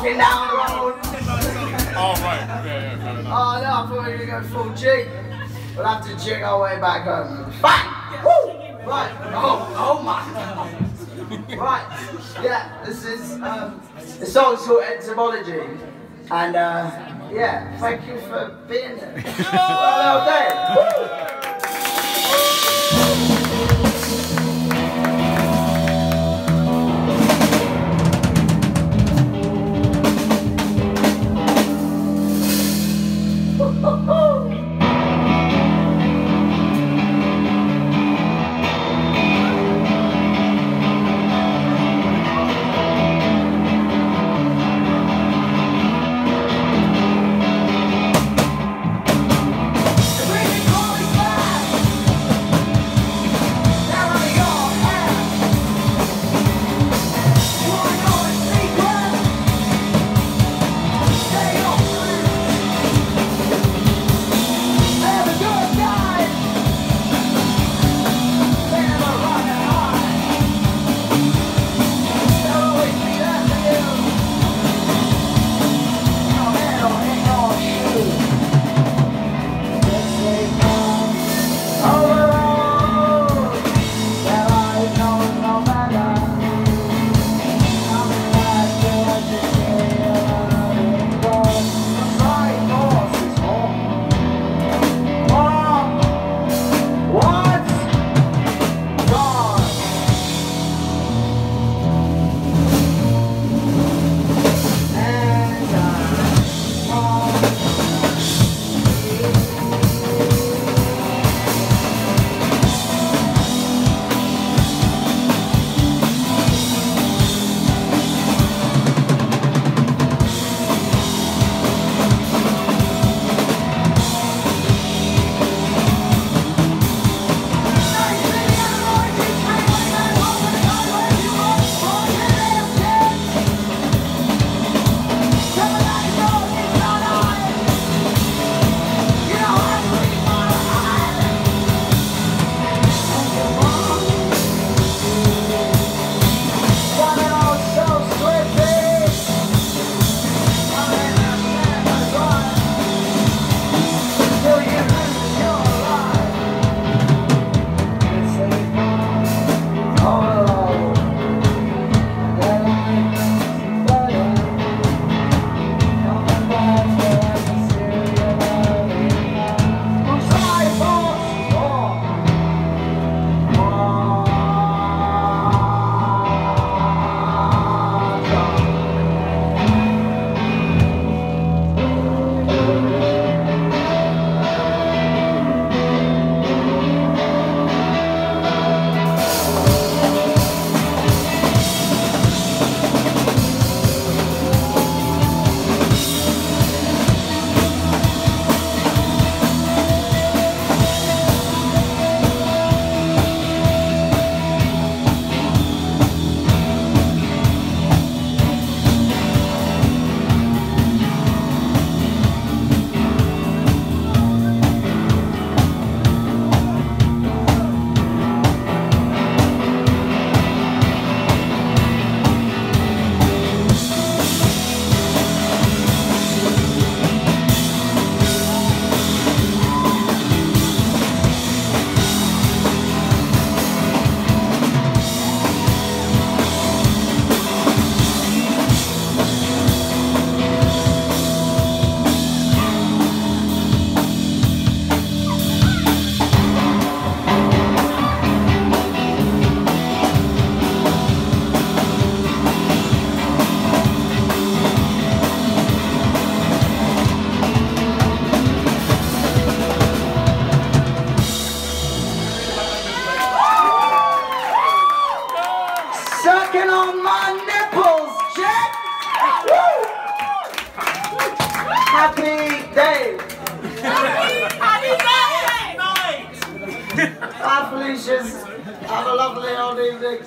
walking down the road. Oh, right. Yeah, yeah, fair enough. Oh no, I thought we were gonna go full jig. We'll have to jig our way back home. Bang! Woo! Right. Oh, oh my. Right. Yeah, this is um, the song's called Entomology, and uh, yeah, thank you for being there. well, day. Sucking on my nipples, Jack! Happy day! Bye, Felicia's. Have a lovely old evening.